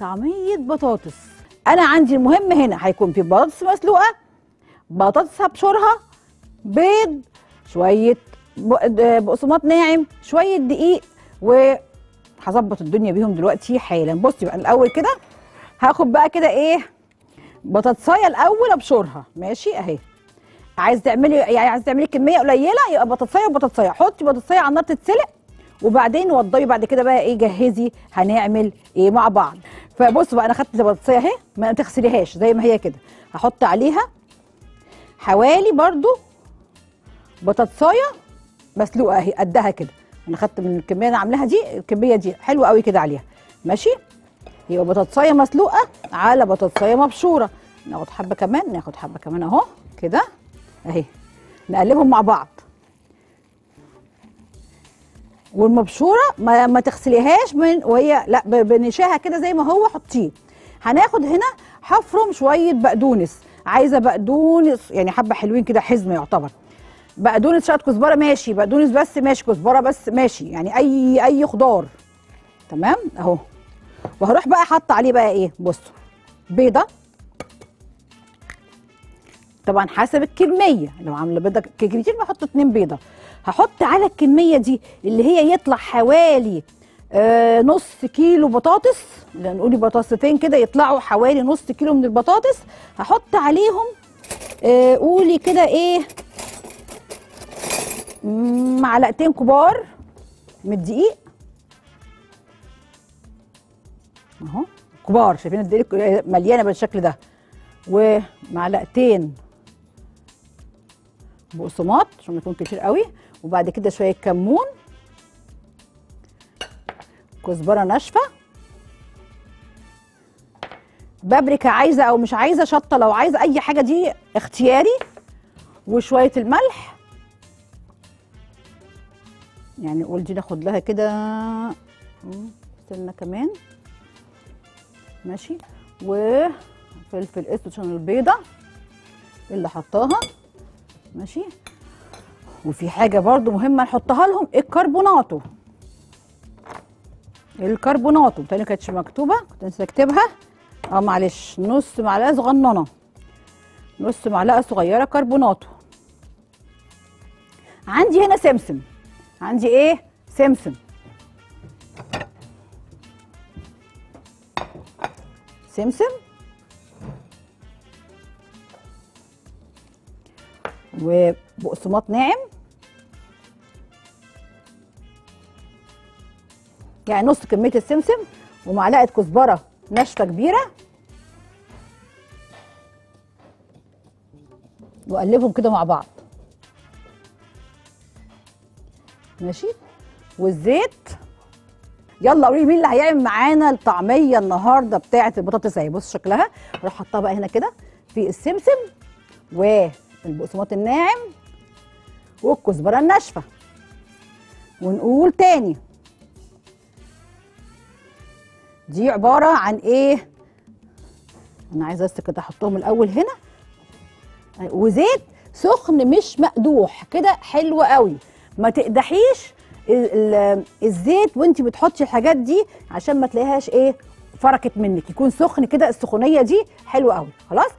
طعميه بطاطس. أنا عندي المهم هنا هيكون في بطاطس مسلوقة بطاطس هبشرها بيض شوية بق- بقسماط ناعم شوية دقيق وهظبط الدنيا بيهم دلوقتي حالا. بصي بقى الأول كده هاخد بقى كده إيه بطاطساية الأول أبشرها. ماشي؟ أهي. عايز تعملي يعني عايز تعملي كمية قليلة يبقى بطاطساية وبطاطساية. حطي بطاطساية على النار تتسلق. وبعدين وضبي بعد كده بقى إيه جهزي هنعمل إيه مع بعض. فبصوا بقى أنا خدت البطاطسيه اهي ما تغسليهاش زي ما هي كده. هحط عليها حوالي برضو بطاطساية مسلوقة اهي قدها كده. أنا خدت من الكمية اللي أنا عاملاها دي الكمية دي حلوة قوي كده عليها. ماشي؟ يبقى بطاطساية مسلوقة على بطاطساية مبشورة. ناخد حبة كمان ناخد حبة كمان اهو كده اهي. نقلبهم مع بعض. والمبشورة ما, ما تغسليهاش من وهي لا بنشاها كده زي ما هو حطيه. هناخد هنا هفرم شوية بقدونس. عايزة بقدونس يعني حبة حلوين كده حزمة يعتبر. بقدونس شوية كزبرة ماشي. بقدونس بس ماشي. كزبرة بس ماشي. يعني أي أي خضار. تمام؟ أهو. وهروح بقى حاطه عليه بقى إيه؟ بصوا. بيضة. طبعا حسب الكمية. لو عاملة بيضة كتير بحط اتنين بيضة. هحط على الكمية دي اللي هي يطلع حوالي آه نص كيلو بطاطس. نقول بطاطستين كده يطلعوا حوالي نص كيلو من البطاطس. هحط عليهم آه قولي كده إيه معلقتين كبار من الدقيق. أهو كبار شايفين الدقيق مليانة بالشكل ده. ومعلقتين بقسماط عشان ما يكون كتير قوي. وبعد كده شوية كمون كزبرة ناشفة بابريكا عايزة أو مش عايزة شطة لو عايزة أي حاجة دي اختياري وشوية الملح. يعني نقول دي ناخد لها كده مم، سنه كمان. ماشي. وفلفل أسود عشان البيضة اللي حطاها. ماشي. وفي حاجة برضو مهمة نحطها لهم الكربوناتو. الكربوناتو تاني كانتش مكتوبة كنت نسيت أكتبها. آه معلش نص معلقة صغننة. نص معلقة صغيرة كربوناتو. عندي هنا سمسم عندي إيه؟ سمسم سمسم وبقسماط ناعم. يعني نص كمية السمسم ومعلقة كزبرة ناشفة كبيرة. واقلبهم كده مع بعض. ماشي؟ والزيت. يلا قولي مين اللي هيعمل معانا الطعمية النهارده بتاعة البطاطس اهي بص شكلها. أروح حطها بقى هنا كده في السمسم والبقسماط الناعم والكزبرة الناشفة. ونقول تاني. دي عبارة عن إيه؟ أنا عايزة بس كده أحطهم الأول هنا. وزيت سخن مش مقدوح كده حلو قوي. ما تقدحيش ال- ال- الزيت وانت بتحطي الحاجات دي عشان ما تلاقيهاش إيه؟ فركت منك. يكون سخن كده السخونية دي حلوة قوي. خلاص؟